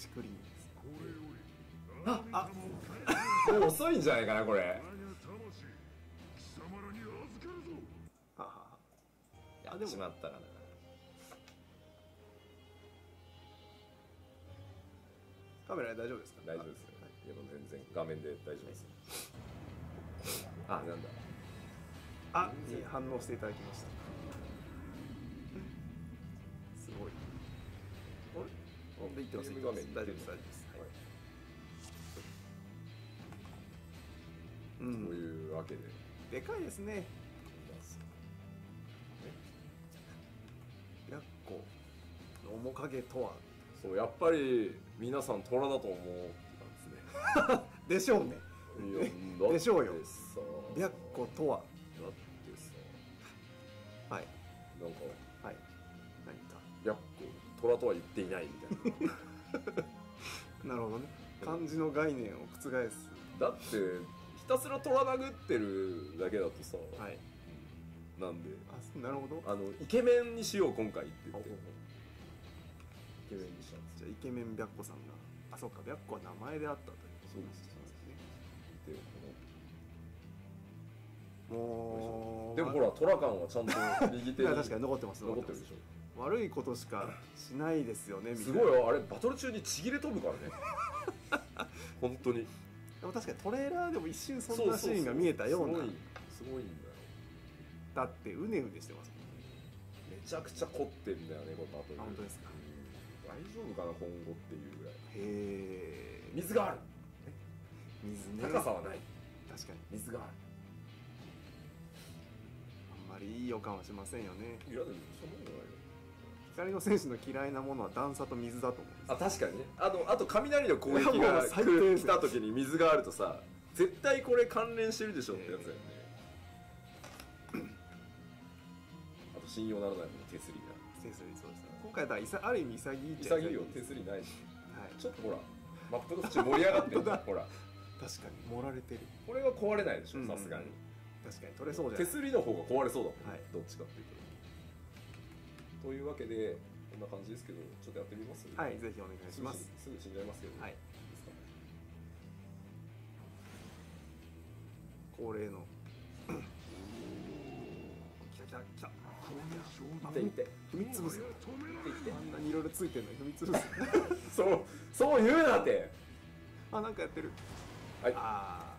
竹林ああもう遅いんじゃないかなこれ。やっちまったかな。カメラで大丈夫ですか？大丈夫ですよ、はいいやもう全然画面で大丈夫です。よあなんだ。あいい反応していただきましたでいってますいってます。大丈夫です。大丈夫です、はい。うというわけで。でかいですね。白虎の面影とは。そうやっぱり皆さん虎だと思ってたんですね。でしょうね。でしょうよ。さ白虎とは。だってさ。はい。なんかはい。何か。白虎虎とは言っていないみたいな。なるほどね。漢字の概念を覆す。だってひたすら虎殴ってるだけだとさ、はい。なんで？あなるほど。あのイケメンにしよう今回って。言ってイケメンにしたんですじゃあイケメン白虎さんが。あそうか白虎は名前であったというそうですそうです。ねでもうでもほら虎感はちゃんと右手に 確かに残ってます。残ってるでしょ悪いことしかしないですよねみたいな。すごいよあれバトル中にちぎれ飛ぶからね。本当に。でも確かにトレーラーでも一瞬そんなシーンが見えたような。すごいすごいんだよ。だってうねうねしてますもんね。めちゃくちゃ凝ってんだよねこのバトル。あ本当ですか。大丈夫かな今後っていうぐらい。へえ水がある。水ね。高さはない。確かに。水がああんまりいい予感はしませんよね。るいやでもそんなことないよ光の選手の嫌いなものは段差と水だと思うんですあ確かにね。あのあと雷の攻撃が来た時に水があるとさ絶対これ関連してるでしょってやつだよね、あと信用ならないもん手すりが。センスリーそうですね。今回だからいさある意味潔い潔いよ。手すりないし。はい。ちょっとほらマップが縁盛り上がってる ほら。確かに盛られてる。これは壊れないでしょうんさすがに。確かに取れそうじゃない。手すりの方が壊れそうだもん、はい。どっちかっていうとというわけでこんな感じですけどちょっとやってみます？はいぜひお願いします。すぐ死んじゃいますけどはい。いですか？ね恒例の。来た来た来た。いっていって。踏み潰す。止められるあんなにいろいろついてるのに踏み潰す。そうそう言うなって。あなんかやってる。はい。あ